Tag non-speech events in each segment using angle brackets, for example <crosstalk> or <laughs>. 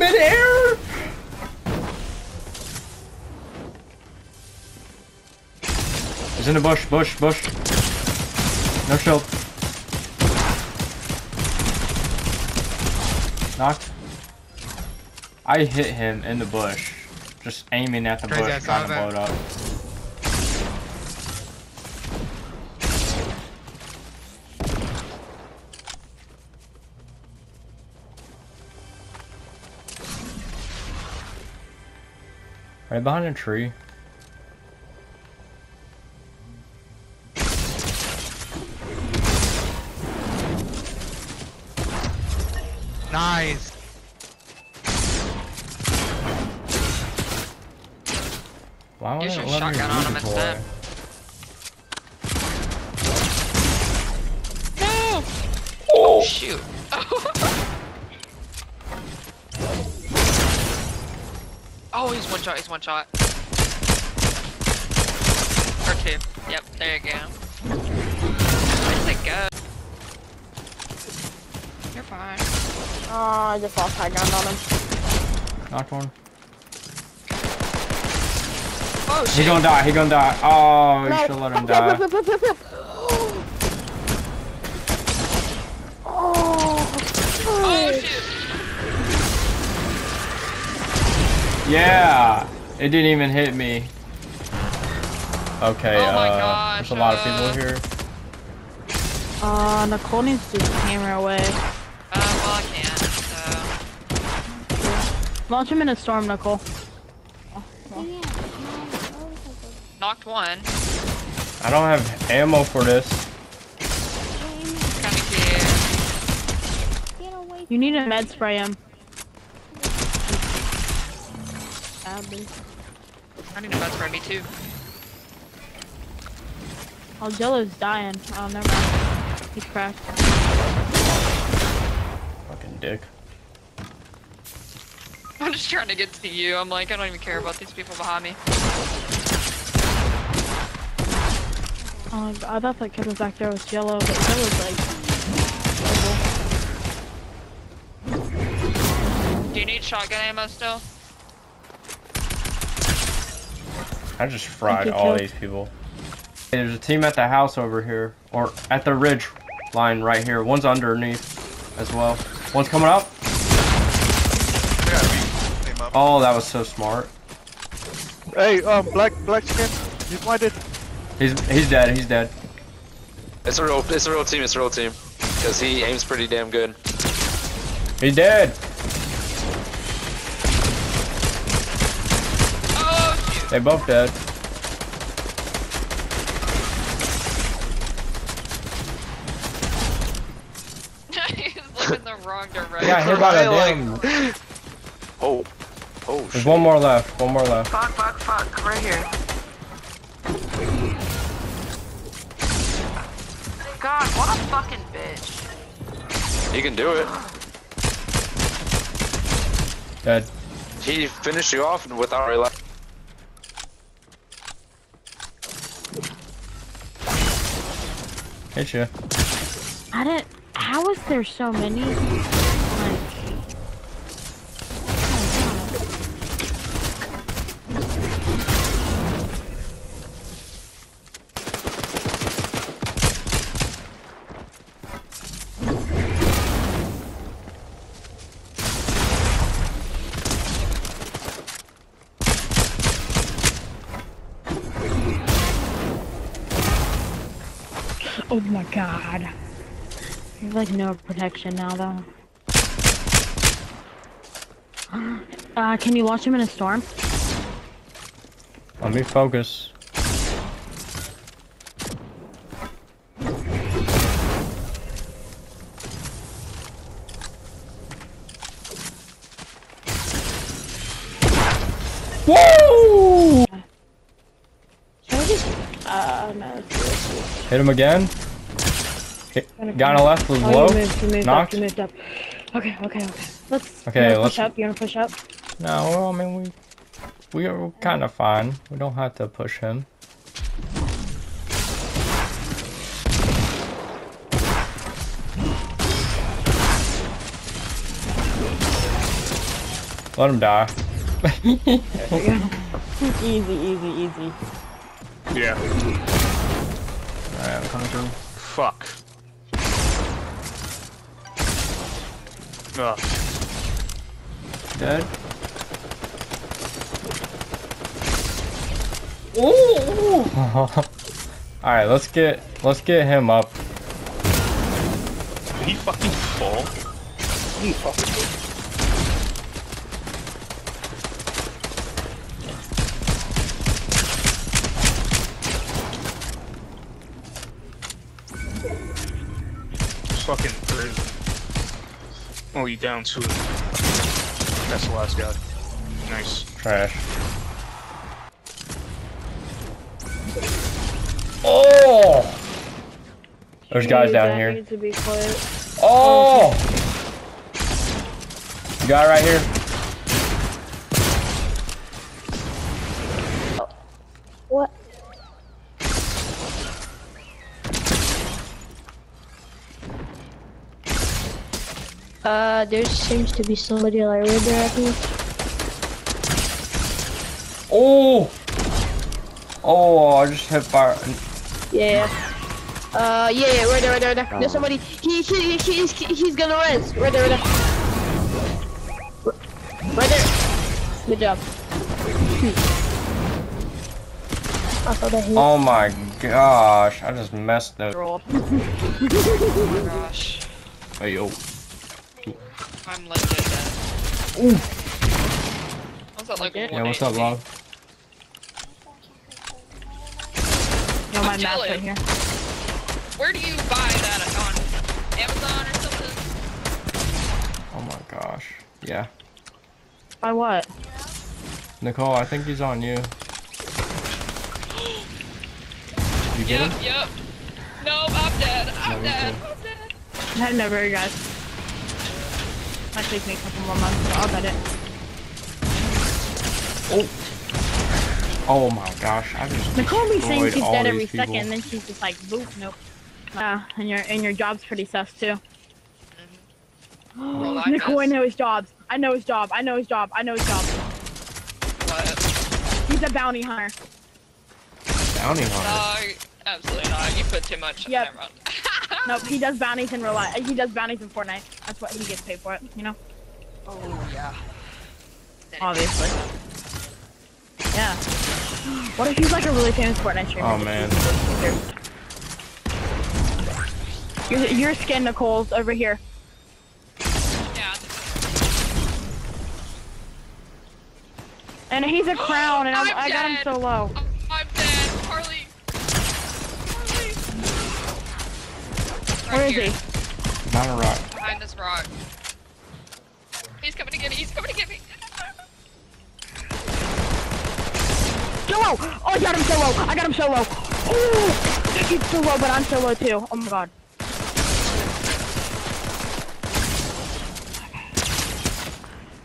midair! He's in the bush, bush, bush. No shield. Knocked. I hit him in the bush. Just aiming at the Crazy, bush, trying to blow it up. Right behind a tree. Nice. Why won't Use your shotgun on him instead. No! Oh shoot. <laughs> <laughs> oh, he's one shot, he's one shot. Or two. Yep, there you go. Where's it go? You're fine. Oh, I just lost high ground on him. Knocked one. Oh He gonna die, he gonna die. Oh, you should let him Up, up, die. <laughs> Yeah! It didn't even hit me. Okay, Oh uh, gosh, there's a lot of uh, people here. Uh, Nicole needs to camera away. Uh, well I can, so. Launch him in a storm, Nicole. Knocked one. I don't have ammo for this. You need a med spray him. Sadly. I need a best for me too. Oh, Jello's dying. Oh, never mind. He's cracked. Fucking dick. I'm just trying to get to you. I'm like, I don't even care about these people behind me. Oh, I thought that kid was back there with Jello, but Jello's like. Do you need shotgun ammo still? I just fried you, all Kill. these people. Hey, there's a team at the house over here, or at the ridge line right here. One's underneath as well. One's coming up. Yeah, me. Came up. Oh, that was so smart. Hey, um, black, black skin. You blinded. He's he's dead. He's dead. It's a real, it's a real team. It's a real team. Because he aims pretty damn good. He's dead. Oh shoot! They both dead. <laughs> He's looking the wrong direction. Yeah, hit by the Like- damn. <laughs> Oh, oh There's shit. one more left. One more left. Fuck, fuck, fuck, right here. God, what a fucking bitch. He can do it. Dead. He finished you off without a Hit you. I didn't. How is there so many? Like. Oh my god. There's like no protection now though. <gasps> Uh, can you watch him in a storm? Let me focus. Woo! Should I just, uh, no. Seriously. Hit him again. Hit, guy on the left was Oh, low. you moved, you moved Knocked. up, you moved up. Okay, okay, okay. Let's, Okay, you let's- push up, you wanna push up? No, well, I mean we we are kind of fine. We don't have to push him. Let him die. <laughs> <laughs> easy, easy, easy. Yeah. Alright, I'm coming through. Fuck. Ugh. Dead. Ooh! <laughs> Alright, let's get let's get him up. Did he fucking fall? He fucking Fucking third. Oh, you down two. That's the last guy. Nice. Trash. Oh! There's guys down here. To be quiet. Oh! You got right here. Uh, there seems to be somebody like right there, I think. Oh! Oh, I just hit fire. Yeah. Uh, yeah, yeah, right there, right there, right there. There's somebody. He, he, he, he's, he's gonna res. Right there, right there. Right there. Good job. I thought that hit. Oh my gosh, I just messed up. <laughs> Oh my gosh. Hey, yo. I'm legit dead. Uh, How's that like Yeah, what's up, Log? No, my I'm right here. Where do you buy that on Amazon or something? Oh my gosh. Yeah. By what? Nicole, I think he's on you. You get Yep, him? yep. No, I'm dead. I'm me dead. I'm dead. I never, guys. Might take me a couple more months, but I'll get it. Oh. oh my gosh, I just Nicole be saying she's dead every people. second, and then she's just like, boop, nope. Yeah, and your and your job's pretty sus too. Roll like Nicole, I know his jobs. I know his job. I know his job. I know his job. What? He's a bounty hunter. Bounty hunter. No, absolutely not. You put too much. Yep. <laughs> Never mind. Nope, he does bounties in real life. He does bounties in Fortnite. That's what he gets paid for it. You know, Oh yeah. obviously. Yeah. What if he's like a really famous Fortnite streamer? Oh man. Your, your skin, Nicole's over here. Yeah. And he's a crown, and I'm, <gasps> I'm I got him so low. Oh, Right Where is here, he? Not a rock. Behind this rock. He's coming to get me. He's coming to get me. Solo! Oh, I got him so low. I got him so low. Ooh, he's so low, but I'm so low too. Oh my god.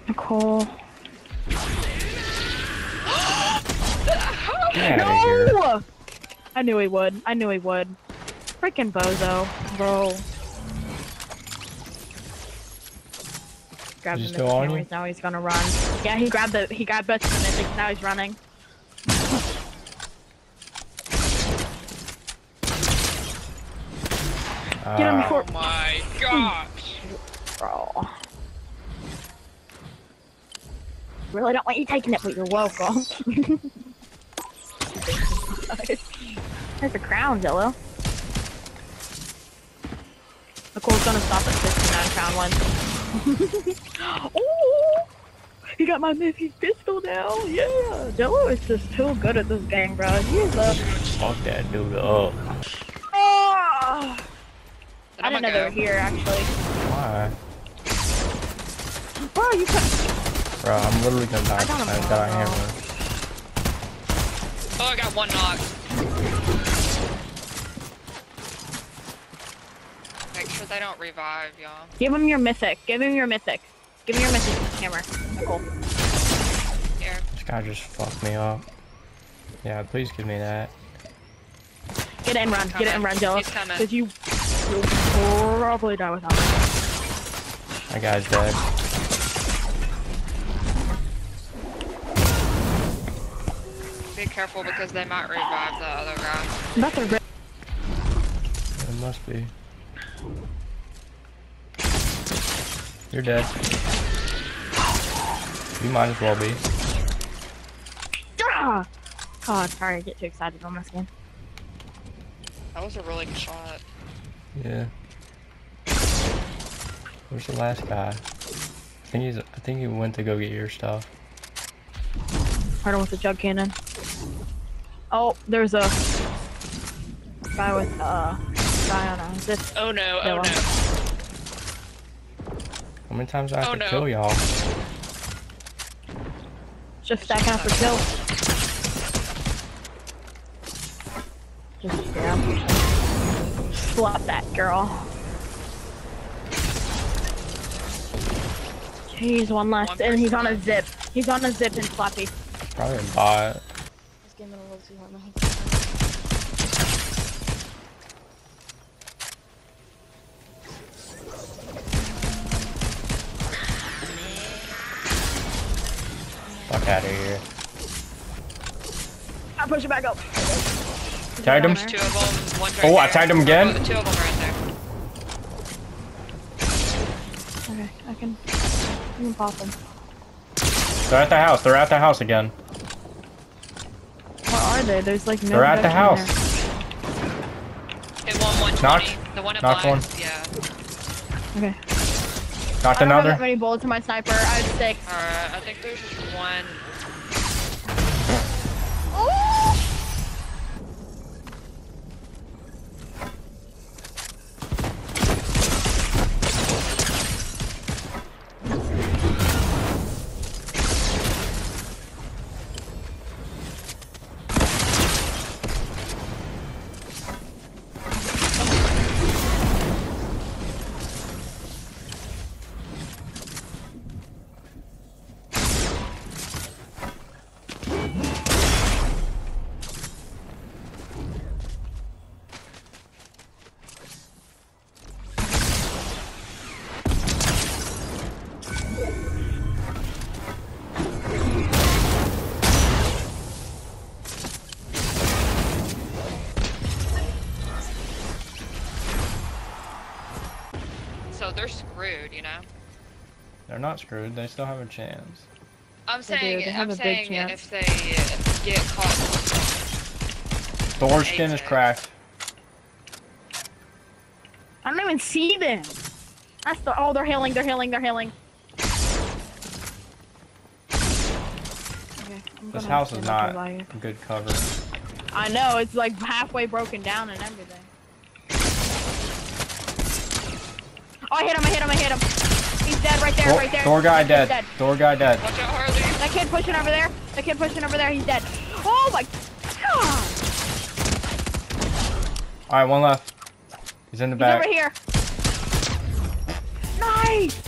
Nicole. Get outta here. No! I knew he would. I knew he would. Freaking bozo, bro. Grabbed Is the he still mythic on now he's gonna run. Yeah, he grabbed the he grabbed both of the mythics, now he's running. Get him Ah, before Oh my gosh. bro. Really don't want you taking it, but you're welcome. <laughs> There's a crown, Zillow. Nicole's gonna stop at 69 crown one. Ooh! <laughs> He got my mythic pistol now, yeah! Jello is just too good at this game, bro. He is a... fuck that dude up. Oh! I I'm didn't know gonna they were here, actually. Why? Bro, you put... Bro, I'm literally gonna die. I got I got a hammer. Oh, I got one knock. Because I don't revive, y'all. Give him your mythic. Give him your mythic. Give me your mythic hammer. Nicole. Here. This guy just fucked me up. Yeah, please give me that. Get it and run. Get it and run, Jello. Because you, you'll probably die without it. My guy's dead. Be careful because they might revive the other guy. That's a It must be. You're dead. You might as well be. Ah! God, sorry, I get too excited on this game. That was a really good shot. Yeah. Where's the last guy? I think he's. I think he went to go get your stuff. Harder with the jug cannon. Oh, there's a guy with uh guy on a zip. Oh no, oh Yeah, no. well. How many times do I have Oh, to no. kill y'all? Just stacking up for kills. Just yeah. Slap that girl. Jeez, one last, One and he's on a zip. He's on a zip and floppy. Probably a bot. Fuck out of here. I push it back up. Tagged him. Two of them. One's right Oh, I there. tagged him again? Oh, the two of them right there. Okay, I can, I can pop him. They're at the house. They're at the house again. Where are they? There's like no. They're at the protection house. Hit one 120. Knocked. The one in Knocked blind. one. Yeah. Okay. Knocked I don't have that another. many bullets in my sniper. I have six. Alright, I think there's just one. So they're screwed, you know? They're not screwed. They still have a chance. I'm saying, they have I'm a big saying chance. if they uh, get caught. Door skin is cracked. I don't even see them. That's the. Oh, they're healing. They're healing. They're healing. Okay, This house is stand up here not by good cover. I know it's like halfway broken down and everything. Oh, I hit him! I hit him! I hit him! He's dead right there, Door, right there. door guy That kid's dead. Door guy dead. Watch out, Harley! That kid pushing over there. That kid pushing over there. He's dead. Oh my god! All right, one left. He's in the He's back. over here. Nice.